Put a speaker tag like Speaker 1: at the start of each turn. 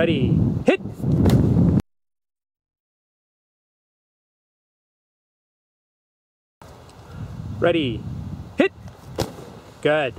Speaker 1: Ready, hit! Ready, hit! Good.